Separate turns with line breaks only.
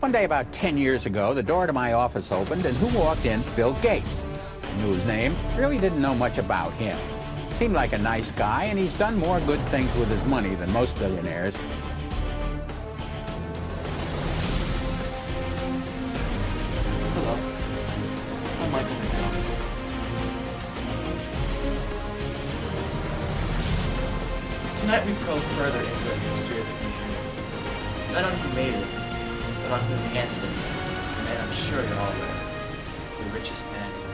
One day about 10 years ago, the door to my office opened, and who walked in? Bill Gates. I knew his name, really didn't know much about him. Seemed like a nice guy, and he's done more good things with his money than most billionaires.
Hello. I'm Michael. Tonight we probe further into the history of the country. Not on who made it, who it. And I'm sure you're all aware. The richest man in